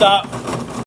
した。